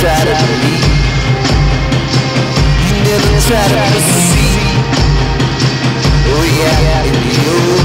try to be You never try to see Reality